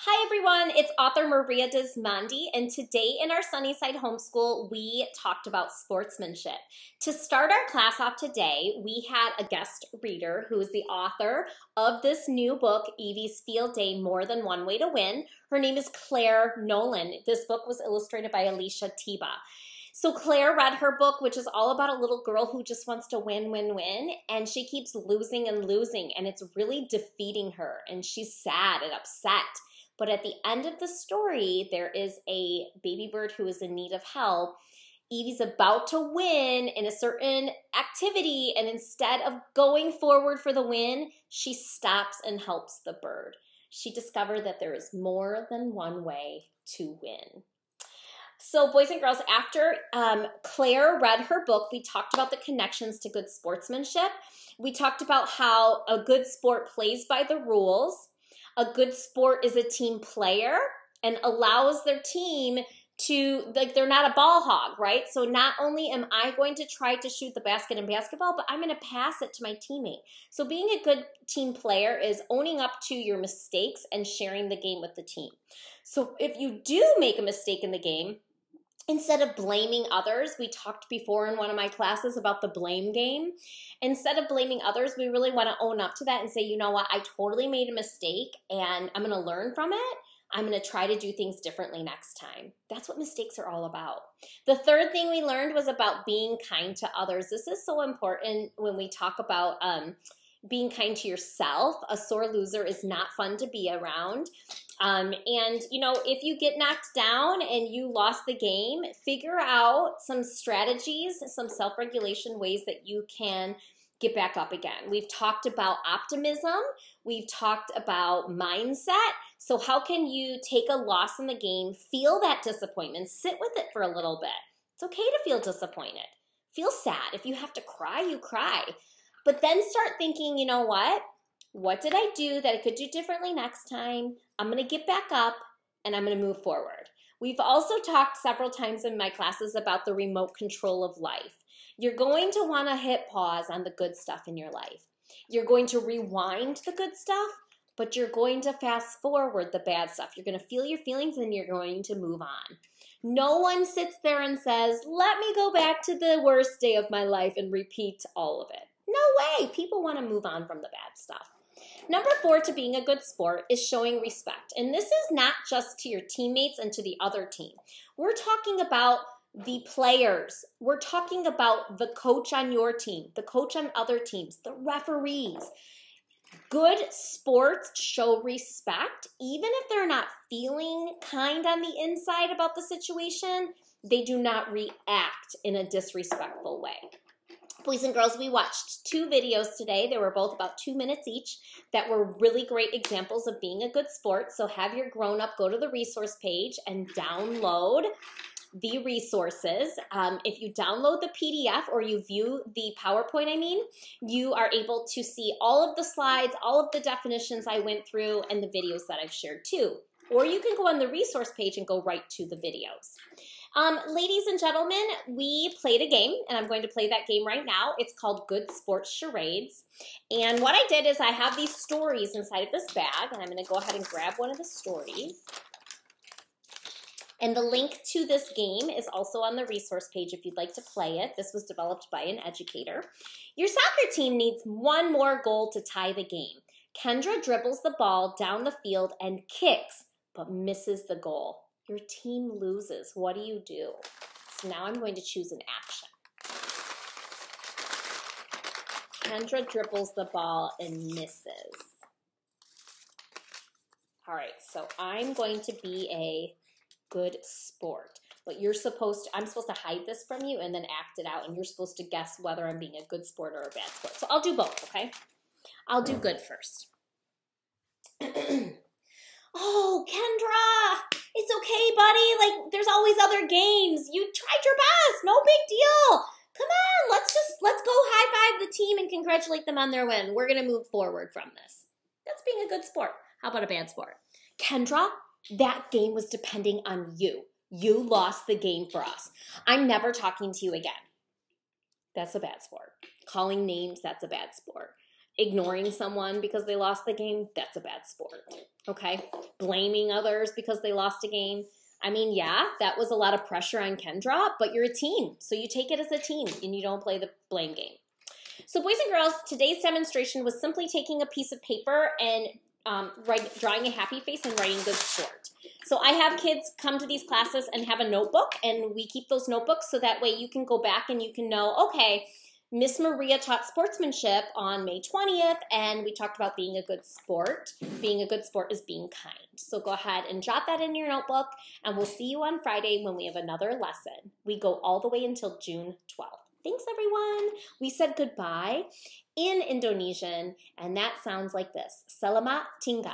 Hi everyone, it's author Maria Dismondy, and today in our Sunnyside Homeschool, we talked about sportsmanship. To start our class off today, we had a guest reader who is the author of this new book, Evie's Field Day More Than One Way to Win. Her name is Claire Noland. This book was illustrated by Alicia Teba. So Claire read her book, which is all about a little girl who just wants to win, win, win, and she keeps losing and losing, and it's really defeating her, and she's sad and upset. But at the end of the story, there is a baby bird who is in need of help. Evie's about to win in a certain activity, and instead of going forward for the win, she stops and helps the bird. She discovered that there is more than one way to win. So, boys and girls, after um, Claire read her book, we talked about the connections to good sportsmanship. We talked about how a good sport plays by the rules a good sport is a team player and allows their team to like they're not a ball hog, right? So not only am I going to try to shoot the basket in basketball, but I'm going to pass it to my teammate. So being a good team player is owning up to your mistakes and sharing the game with the team. So if you do make a mistake in the game, instead of blaming others, we talked before in one of my classes about the blame game. Instead of blaming others, we really want to own up to that and say, you know what, I totally made a mistake and I'm going to learn from it. I'm going to try to do things differently next time. That's what mistakes are all about. The third thing we learned was about being kind to others. This is so important when we talk about um, being kind to yourself. A sore loser is not fun to be around. Um, and, you know, if you get knocked down and you lost the game, figure out some strategies, some self regulation ways that you can get back up again. We've talked about optimism, we've talked about mindset. So, how can you take a loss in the game, feel that disappointment, sit with it for a little bit? It's okay to feel disappointed. Feel sad. If you have to cry, you cry. But then start thinking, you know what? What did I do that I could do differently next time? I'm going to get back up and I'm going to move forward. We've also talked several times in my classes about the remote control of life. You're going to want to hit pause on the good stuff in your life. You're going to rewind the good stuff, but you're going to fast forward the bad stuff. You're going to feel your feelings and you're going to move on. No one sits there and says, let me go back to the worst day of my life and repeat all of it. No way. People want to move on from the bad stuff. Number four to being a good sport is showing respect. And this is not just to your teammates and to the other team. We're talking about the players. We're talking about the coach on your team, the coach on other teams, the referees. Good sports show respect, even if they're not feeling kind on the inside about the situation, they do not react in a disrespectful way. Boys and girls, we watched two videos today. They were both about two minutes each that were really great examples of being a good sport. So have your grown up go to the resource page and download the resources. Um, if you download the PDF or you view the PowerPoint, I mean, you are able to see all of the slides, all of the definitions I went through, and the videos that I've shared too. Or you can go on the resource page and go right to the videos. Um, ladies and gentlemen, we played a game, and I'm going to play that game right now. It's called Good Sports Charades. And what I did is I have these stories inside of this bag, and I'm going to go ahead and grab one of the stories. And the link to this game is also on the resource page if you'd like to play it. This was developed by an educator. Your soccer team needs one more goal to tie the game. Kendra dribbles the ball down the field and kicks, but misses the goal. Your team loses. What do you do? So now I'm going to choose an action. Kendra dribbles the ball and misses. All right, so I'm going to be a good sport. But you're supposed to, I'm supposed to hide this from you and then act it out, and you're supposed to guess whether I'm being a good sport or a bad sport. So I'll do both, okay? I'll do good first. oh, Kendra, okay, buddy. Like, there's always other games. You tried your best. No big deal. Come on, let's just, let's go high five the team and congratulate them on their win. We're to move forward from this. That's being a good sport. How about a bad sport? Kendra, that game was depending on you. You lost the game for us. I'm never talking to you again. That's a bad sport. Calling names, that's a bad sport. Ignoring someone because they lost the game, that's a bad sport. Okay? Blaming others because they lost a game. I mean, yeah, that was a lot of pressure on Kendra, but you're a team. So you take it as a team and you don't play the blame game. So boys and girls, today's demonstration was simply taking a piece of paper and um, write, drawing a happy face and writing good sport. So I have kids come to these classes and have a notebook and we keep those notebooks so that way you can go back and you can know, okay, Miss Maria taught sportsmanship on May 20th, and we talked about being a good sport. Being a good sport is being kind. So go ahead and jot that in your notebook, and we'll see you on Friday when we have another lesson. We go all the way until June 12th. Thanks, everyone. We said goodbye in Indonesian, and that sounds like this Selamat tinggal.